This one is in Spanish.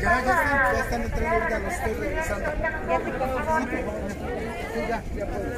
Ya, ya, ya están entrando los estoy regresando. Ya te ya, ya puedo.